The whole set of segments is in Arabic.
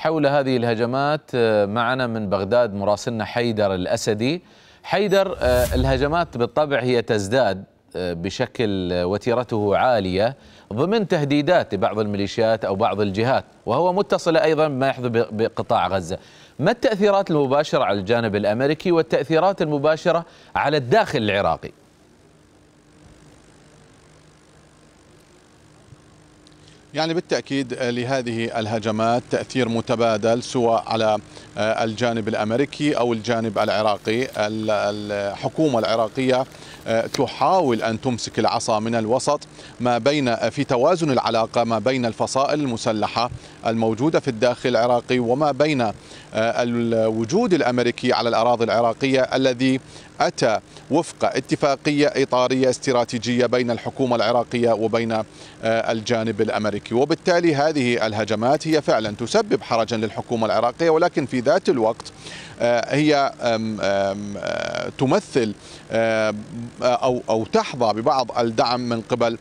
حول هذه الهجمات معنا من بغداد مراسلنا حيدر الأسدي. حيدر الهجمات بالطبع هي تزداد بشكل وتيرته عالية ضمن تهديدات لبعض الميليشيات أو بعض الجهات وهو متصل أيضا بما يحدث بقطاع غزة. ما التأثيرات المباشرة على الجانب الأمريكي والتأثيرات المباشرة على الداخل العراقي؟ يعني بالتأكيد لهذه الهجمات تأثير متبادل سواء على الجانب الأمريكي أو الجانب العراقي. الحكومة العراقية تحاول أن تمسك العصا من الوسط ما بين في توازن العلاقة ما بين الفصائل المسلحة الموجودة في الداخل العراقي وما بين الوجود الأمريكي على الأراضي العراقية الذي أتى وفق اتفاقية إطارية استراتيجية بين الحكومة العراقية وبين الجانب الأمريكي. وبالتالي هذه الهجمات هي فعلا تسبب حرجا للحكومة العراقية ولكن في ذات الوقت هي تمثل أو أو تحظى ببعض الدعم من قبل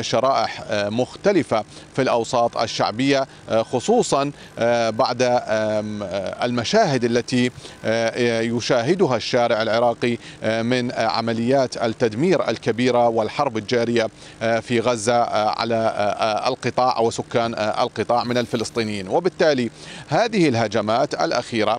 شرائح مختلفة في الأوساط الشعبية خصوصا بعد المشاهد التي يشاهدها الشارع العراقي من عمليات التدمير الكبيرة والحرب الجارية في غزة على القطاع وسكان القطاع من الفلسطينيين. وبالتالي هذه الهجمات الأخيرة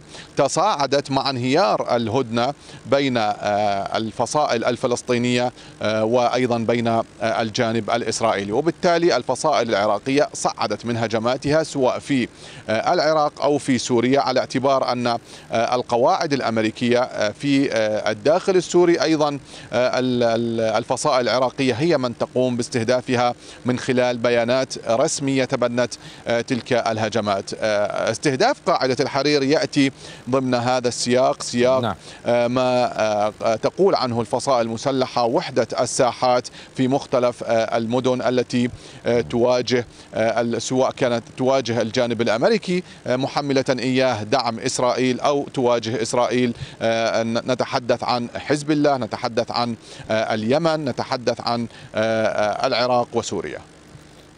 تصاعدت مع انهيار الهدنة بين الفصائل الفلسطينية وأيضا بين الجانب الإسرائيلي. وبالتالي الفصائل العراقية صعدت من هجماتها سواء في العراق أو في سوريا على اعتبار أن القواعد الأمريكية في الداخل السوري أيضا الفصائل العراقية هي من تقوم باستهدافها من خلال بيانات رسمية تبنت تلك الهجمات. استهداف قاعدة الحرير يأتي ضمن هذا السياق سياق نعم. ما تقول عنه الفصائل المسلحة وحدة الساحات في مختلف المدن التي تواجه سواء كانت تواجه الجانب الأمريكي محملة إياه دعم إسرائيل أو تواجه إسرائيل نتحدث عن حزب الله نتحدث عن اليمن نتحدث عن العراق وسوريا.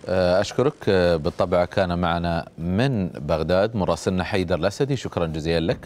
أشكرك بالطبع كان معنا من بغداد مراسلنا حيدر الأسدي. شكرا جزيلا لك.